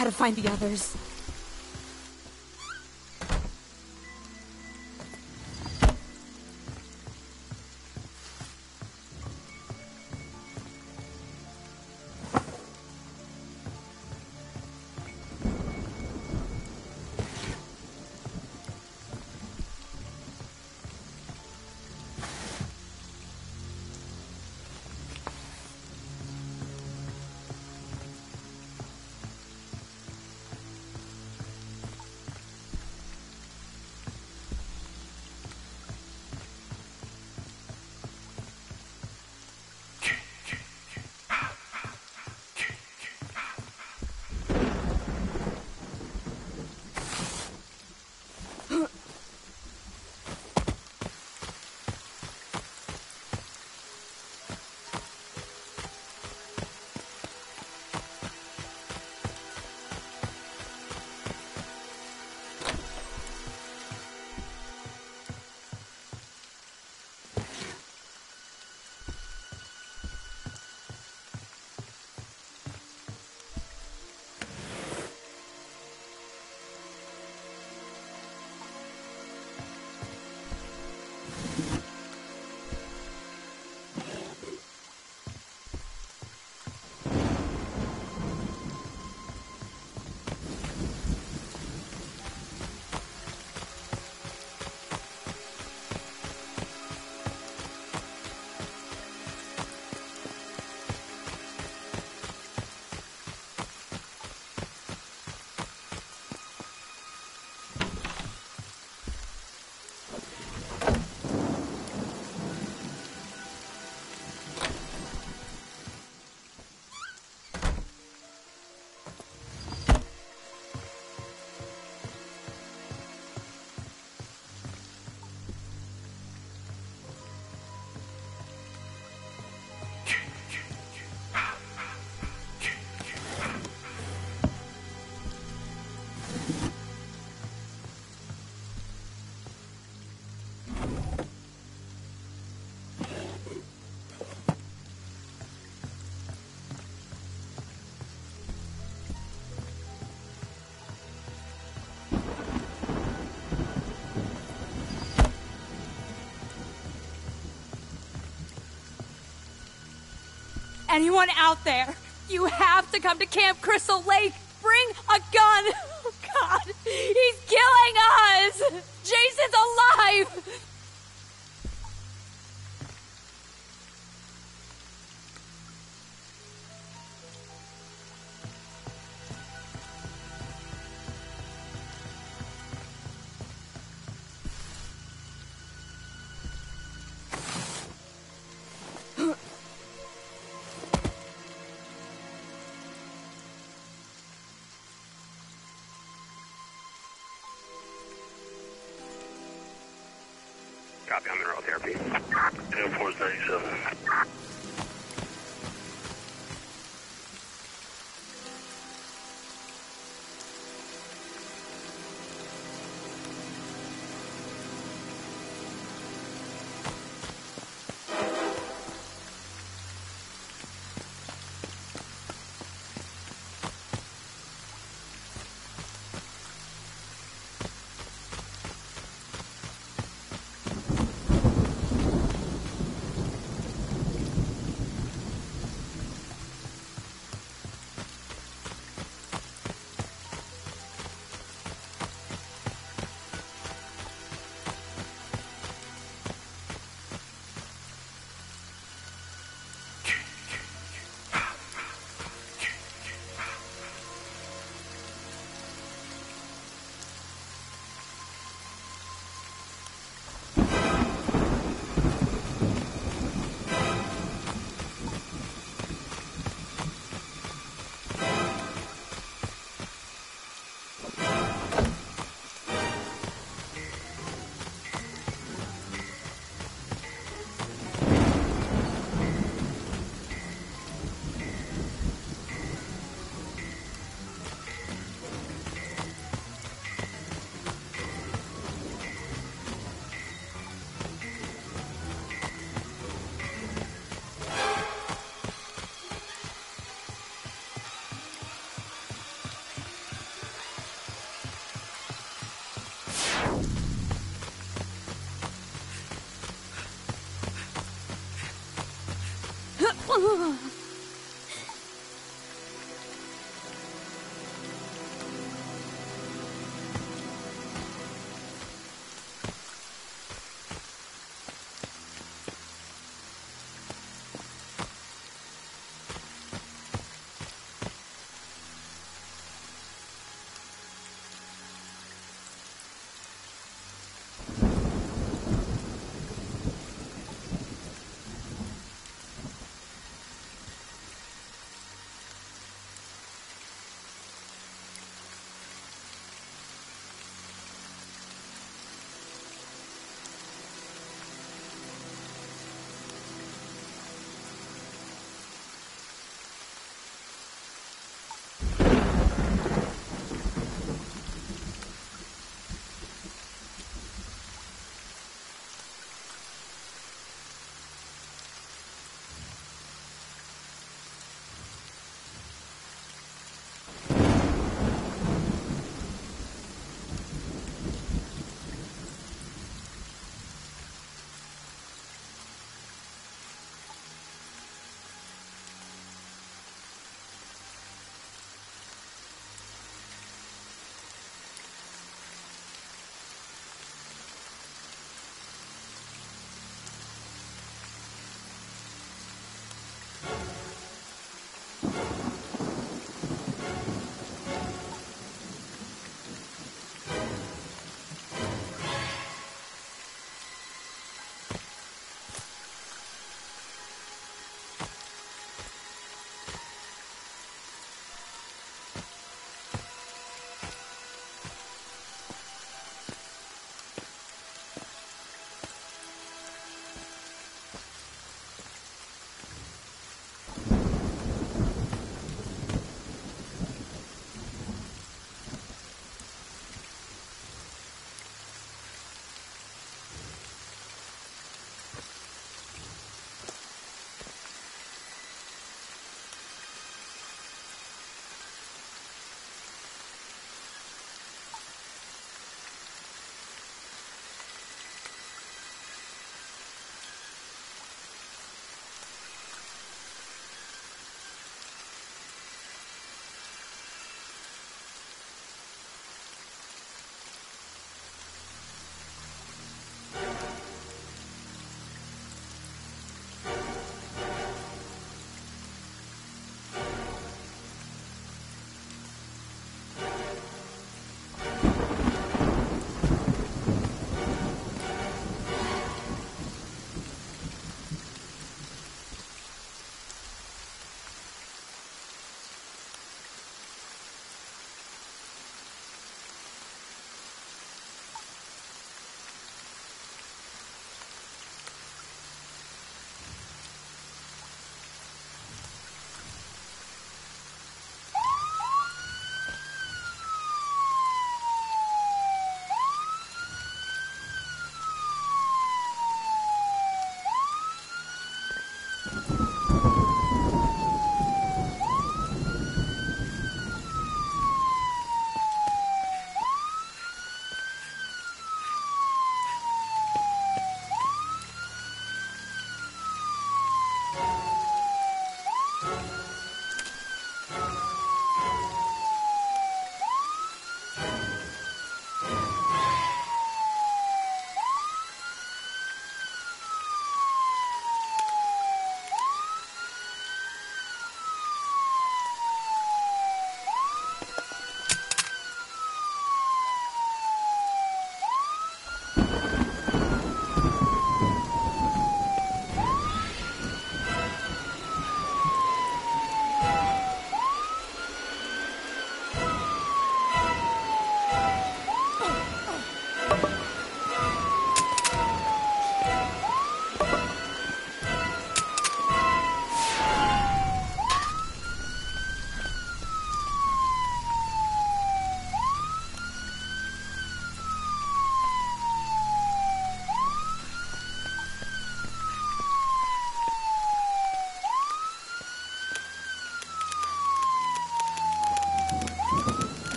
gotta find the others. Anyone out there, you have to come to Camp Crystal Lake. Copy, on mineral therapy. 10